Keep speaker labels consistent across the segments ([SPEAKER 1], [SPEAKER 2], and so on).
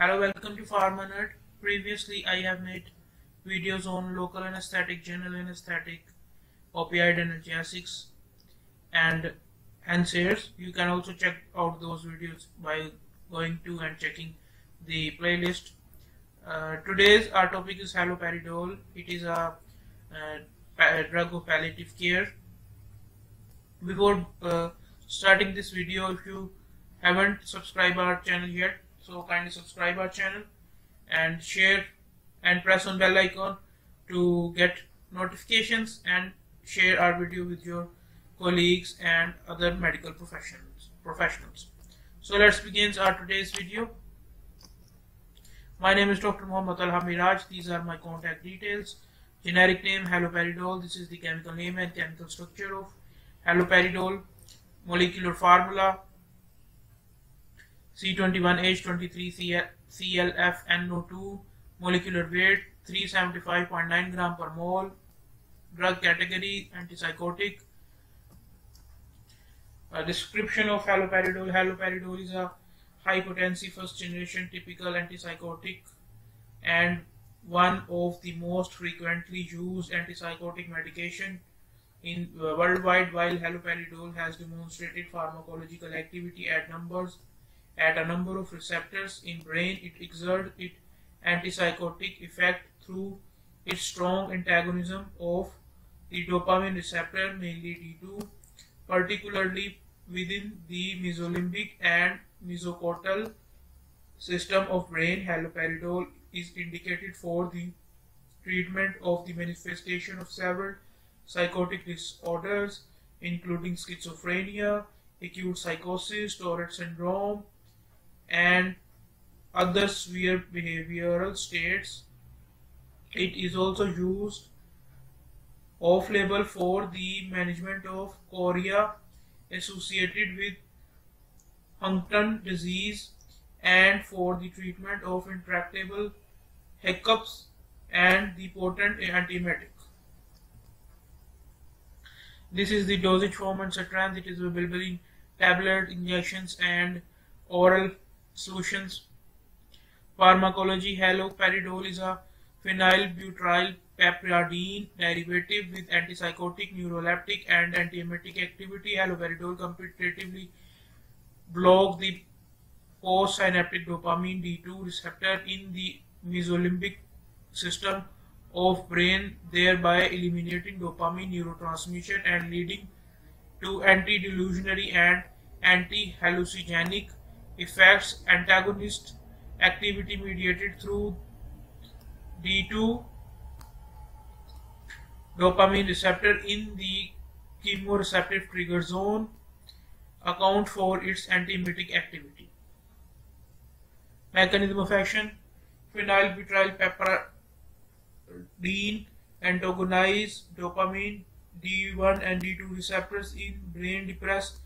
[SPEAKER 1] Hello, welcome to Pharma Nerd. Previously, I have made videos on local anesthetic, general anesthetic, opioid analgesics, and NSAIDs. You can also check out those videos by going to and checking the playlist. Uh, today's our topic is haloperidol. It is a, a drug of palliative care. Before uh, starting this video, if you haven't subscribed our channel yet, so kindly subscribe our channel and share and press on bell icon to get notifications and share our video with your colleagues and other medical professionals professionals. So let's begin our today's video. My name is dr Muhammad Talha Meraj these are my contact details. Generic name haloperidol. This is the chemical name and chemical structure of haloperidol molecular formula C21H23 CLFNO2 molecular weight 375.9 gram per mole drug category antipsychotic. A description of haloperidol. Haloperidol is a high potency first generation typical antipsychotic and one of the most frequently used antipsychotic medication in uh, worldwide while haloperidol has demonstrated pharmacological activity at numbers at a number of receptors in brain it exerts its antipsychotic effect through its strong antagonism of the dopamine receptor mainly D2 particularly within the mesolimbic and mesocortical system of brain. Haloperidol is indicated for the treatment of the manifestation of several psychotic disorders including schizophrenia acute psychosis tourette syndrome and other severe behavioral states. It is also used off-label for the management of chorea associated with Huntington disease and for the treatment of intractable hiccups and the potent antiemetic. This is the dosage form and strength. It is available in tablet, injections and oral solutions. Pharmacology Haloperidol is a phenylbutyryl piperidine derivative with antipsychotic, neuroleptic, and antiemetic activity. Haloperidol competitively blocks the postsynaptic dopamine D2 receptor in the mesolimbic system of brain, thereby eliminating dopamine neurotransmission and leading to anti-delusionary and anti-hallucinogenic effects antagonist activity mediated through D2 dopamine receptor in the chemoreceptive trigger zone account for its antiemetic activity. Mechanism of action phenylbutyryl piperidine antagonize dopamine D1 and D2 receptors in brain depressed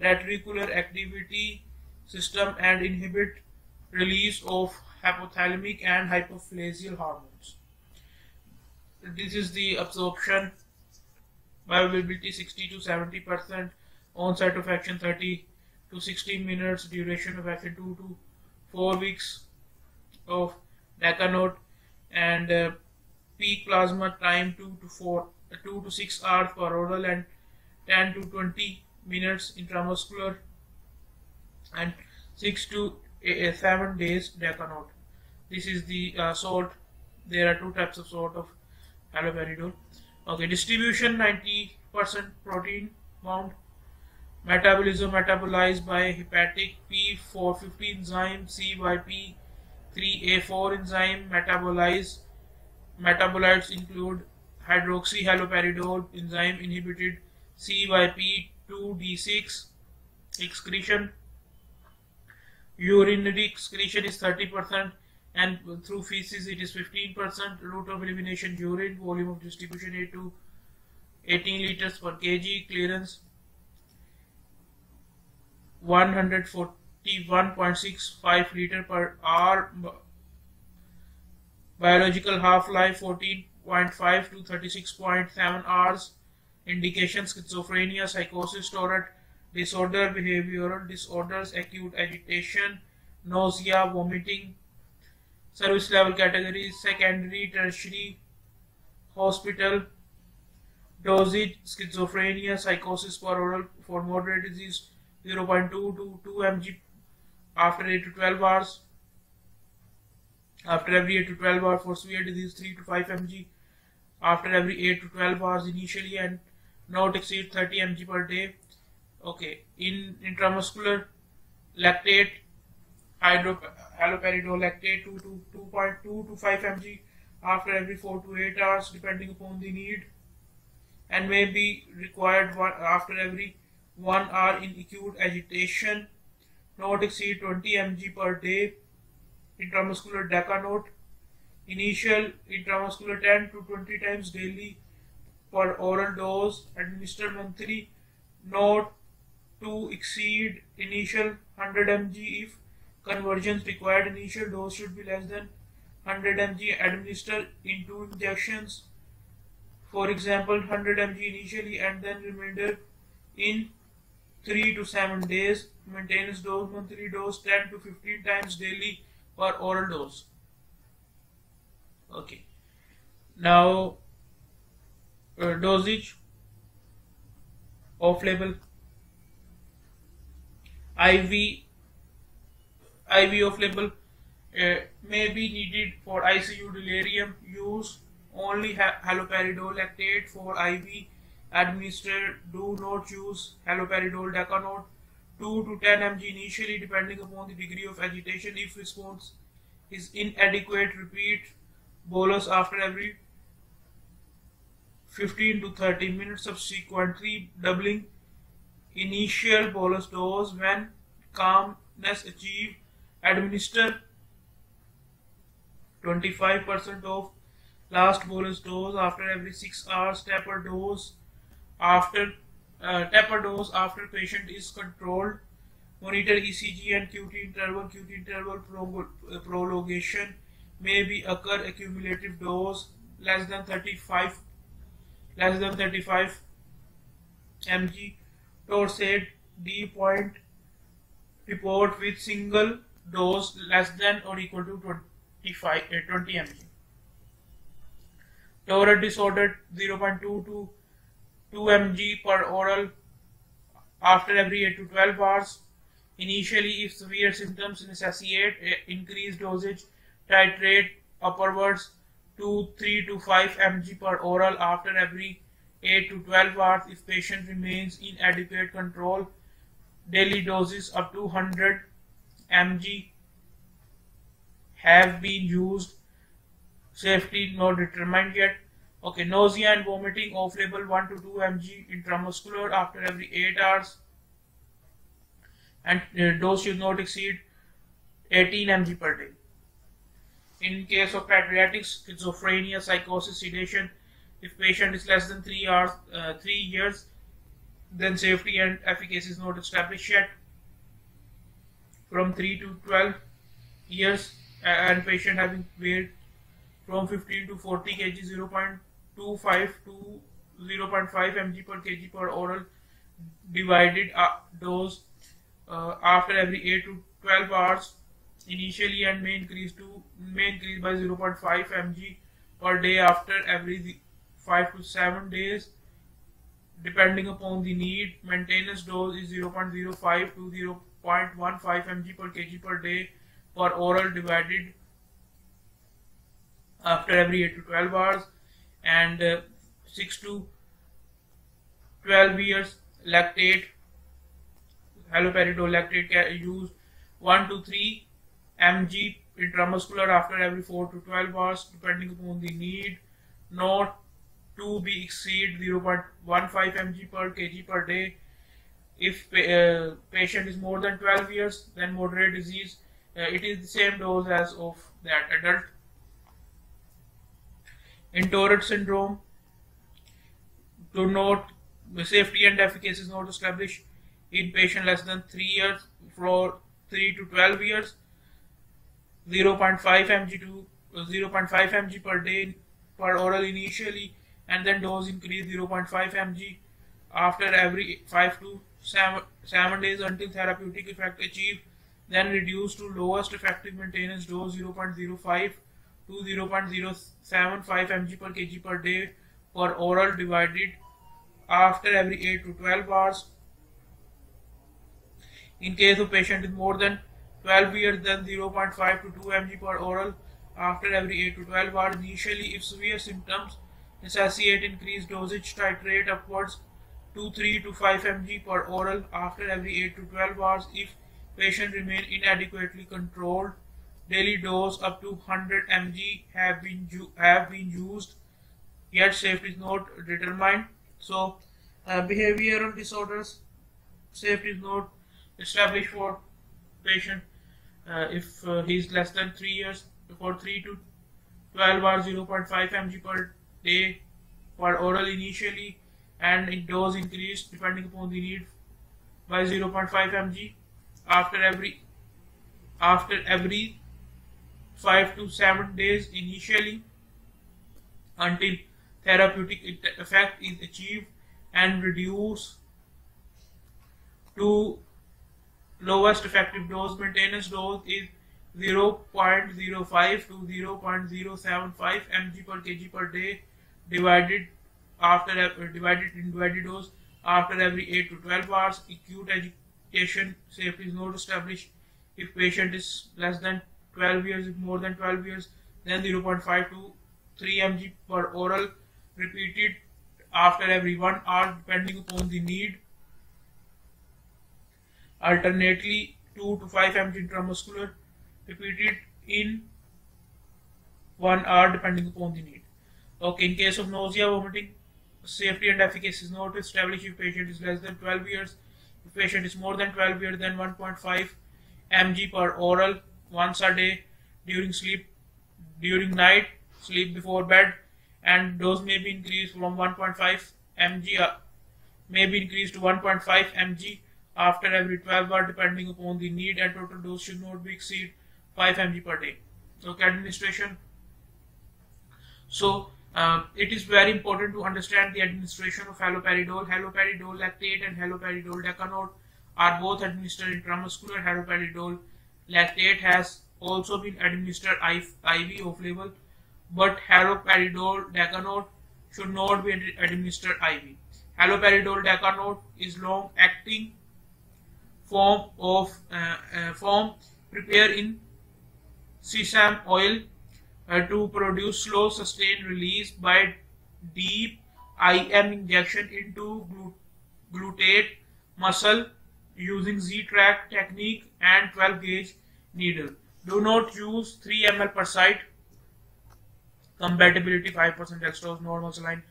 [SPEAKER 1] reticular activity system and inhibit release of hypothalamic and hypophyseal hormones. This is the absorption bioavailability 60 to 70 percent, onset of action 30 to 60 minutes, duration of action 2 to 4 weeks of Decanoate and uh, peak plasma time 2 to 4 uh, 2 to 6 hours per oral and 10 to 20 minutes intramuscular and 6 to 7 days Decanoate. This is the uh, salt. There are two types of salt of haloperidol. Okay, distribution 90% protein bound. Metabolism metabolized by hepatic P450 enzyme, CYP3A4 enzyme. Metabolize metabolites include hydroxyhaloperidol enzyme inhibited CYP2D6 excretion urinary excretion is 30% and through feces it is 15% route of elimination urine volume of distribution 8 to 18 liters per kg clearance 141.65 liter per hour. Biological half-life 14.5 to 36.7 hours. Indication schizophrenia psychosis tourette disorder, behavioral disorders, acute agitation, nausea, vomiting, service level categories secondary tertiary hospital dosage schizophrenia psychosis for oral for moderate disease 0.2 to 2 mg after 8 to 12 hours after every 8 to 12 hours for severe disease 3 to 5 mg after every 8 to 12 hours initially and not exceed 30 mg per day okay in intramuscular lactate hydro haloperidol lactate 2 to 2.2 to 5 mg after every 4 to 8 hours depending upon the need and may be required after every 1 hour in acute agitation. Not exceed 20 mg per day. Intramuscular decanoate initial intramuscular 10 to 20 times daily per oral dose administered monthly. Not to exceed initial 100 mg if conversions required. Initial dose should be less than 100 mg administered in two injections for example 100 mg initially and then remainder in 3 to 7 days. Maintenance dose monthly dose 10 to 15 times daily for oral dose. Okay. Now uh, dosage off label IV IV off label uh, may be needed for ICU delirium use. Only ha haloperidol lactate for IV administered do not use haloperidol decanoate 2 to 10 mg initially depending upon the degree of agitation if response is inadequate repeat bolus after every 15 to 30 minutes subsequently doubling initial bolus dose when calmness achieved administer 25% of last bolus dose after every 6 hours taper dose after uh, taper dose after patient is controlled. Monitor ECG and QT interval. QT interval prolongation may be occur accumulative dose less than 35 less than 35 mg Torsades de pointes report with single dose less than or equal to 25 uh, 20 mg Tourette disorder 0.2 to 2 mg per oral after every 8 to 12 hours. Initially, if severe symptoms necessitate increased dosage, titrate upwards to 3 to 5 mg per oral after every 8 to 12 hours if patient remains in adequate control. Daily doses to 100 mg have been used Safety not determined yet. Okay, nausea and vomiting off label 1 to 2 mg intramuscular after every 8 hours. And uh, dose should not exceed 18 mg per day. In case of pediatric schizophrenia, psychosis, sedation, if patient is less than 3 hours, uh, 3 years, then safety and efficacy is not established yet. From 3 to 12 years, and patient having weight from 15 to 40 kg 0.25 to 0.5 mg per kg per oral divided uh, dose uh, after every 8 to 12 hours initially and may increase to may increase by 0.5 mg per day after every 5 to 7 days depending upon the need. Maintenance dose is 0.05 to 0.15 mg per kg per day per oral divided after every 8 to 12 hours. And uh, 6 to 12 years lactate haloperidol lactate used. 1 to 3 mg intramuscular after every 4 to 12 hours depending upon the need. Not to be exceed 0.15 mg per kg per day. If uh, patient is more than 12 years then moderate disease uh, it is the same dose as of that adult. In Tourette syndrome, do not safety and efficacy is not established in patient less than 3 years for 3 to 12 years. 0.5 mg to 0.5 mg per day per oral initially and then dose increase 0.5 mg after every 5 to 7, 7 days until therapeutic effect achieved then reduced to lowest effective maintenance dose 0.05 to 0.075 mg per kg per day for oral divided after every 8 to 12 hours. In case of patient is more than 12 years, then 0.5 to 2 mg per oral after every 8 to 12 hours. Initially, if severe symptoms necessitate increased dosage, titrate upwards to 3 to 5 mg per oral after every 8 to 12 hours. If patient remain inadequately controlled, daily dose up to 100 mg have been have been used, yet safety is not determined. So, uh, behavioral disorders, safety is not established for patient uh, if uh, he is less than 3 years for 3 to 12 hours 0.5 mg per day for oral initially and in dose increased depending upon the need by 0.5 mg. After every after every 5 to 7 days initially until therapeutic effect is achieved and reduce to lowest effective dose maintenance dose is 0.05 to 0.075 mg per kg per day divided after uh, divided in divided dose after every 8 to 12 hours acute agitation safety is not established if patient is less than 12 years if more than 12 years then 0.5 to 3 mg per oral repeated after every 1 hour depending upon the need alternately 2 to 5 mg intramuscular repeated in 1 hour depending upon the need. Okay, in case of nausea, vomiting, safety and efficacy is not established if patient is less than 12 years. If patient is more than 12 years, then 1.5 mg per oral once a day during sleep, during night, sleep before bed, and dose may be increased from 1.5 mg uh, may be increased to 1.5 mg after every 12 hours depending upon the need and total dose should not be exceed 5 mg per day. Okay, administration. So uh, it is very important to understand the administration of haloperidol. Haloperidol lactate and haloperidol decanoate are both administered intramuscular. Haloperidol lactate has also been administered IV off label, but haloperidol decanoate should not be administered IV. Haloperidol decanoate is long acting form of uh, uh, form prepared in sesame oil uh, to produce slow sustained release by deep IM injection into gluteal muscle using Z-track technique and 12 gauge needle. Do not use 3 ml per site. Compatibility 5% dextrose, normal saline,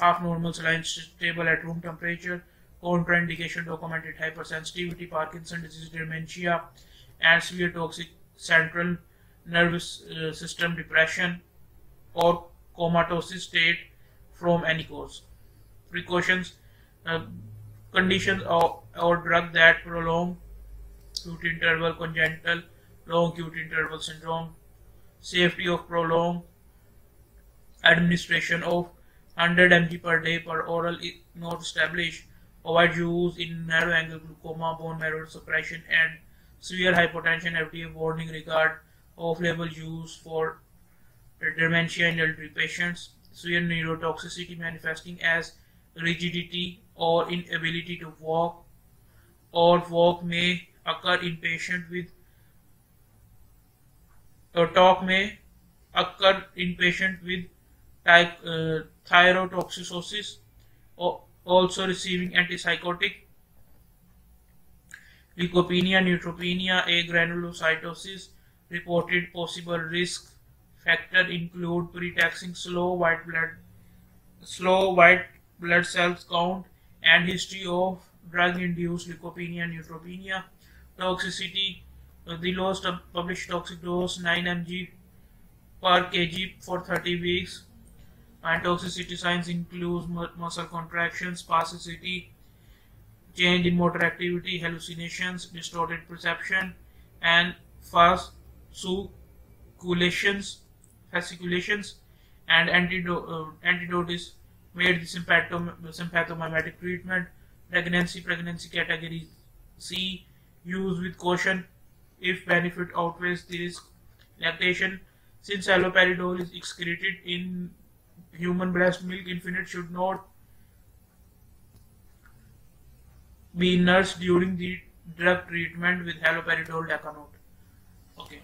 [SPEAKER 1] half normal saline, stable at room temperature. Contraindication documented hypersensitivity, Parkinson disease, dementia, and severe toxic central nervous uh, system depression or comatose state from any cause. Precautions, uh, conditions or, or drug that prolong QT interval congenital long QT interval syndrome, safety of prolonged administration of 100 mg per day per oral is not established. Avoid use in narrow angle glaucoma, bone marrow suppression, and severe hypotension. FDA warning regard off-label use for dementia in elderly patients, severe neurotoxicity manifesting as rigidity or inability to walk. Or walk may occur in patients with or talk may occur in patients with type, uh, thyrotoxicosis or also receiving antipsychotic leukopenia, neutropenia, agranulocytosis, Reported possible risk factors include pre-taxing slow white blood, slow white blood cells count, and history of drug-induced leukopenia and neutropenia. Toxicity: uh, the lowest published toxic dose 9 mg per kg for 30 weeks. And toxicity signs include muscle contractions, spasticity, change in motor activity, hallucinations, distorted perception, and fast succulations, fasciculations, and antidote, uh, antidote is made the sympathom sympathomimetic treatment. Pregnancy, pregnancy category C, use with caution. if benefit outweighs the risk. Lactation. Since haloperidol is excreted in human breast milk, infant should not be nursed during the drug treatment with haloperidol decanoate. Okay.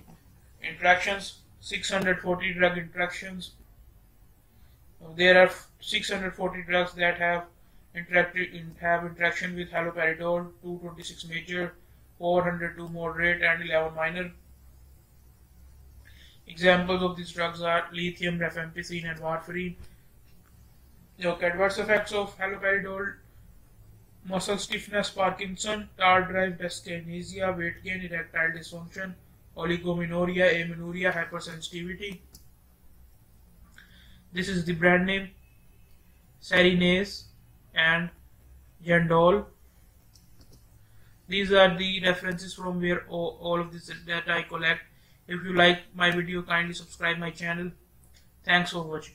[SPEAKER 1] Interactions 640 drug interactions. Uh, there are 640 drugs that have interacted in, have interaction with haloperidol, 226 major, 402 moderate, and 11 minor. Examples of these drugs are lithium, rifampicin, and warfarin. Okay, adverse effects of haloperidol muscle stiffness, Parkinson, tardive, dyskinesia, weight gain, erectile dysfunction, oligomenorrhea, amenorrhea, hypersensitivity. This is the brand name, Serenace and Haldol. These are the references from where all of this data I collect. If you like my video, kindly subscribe my channel. Thanks for watching.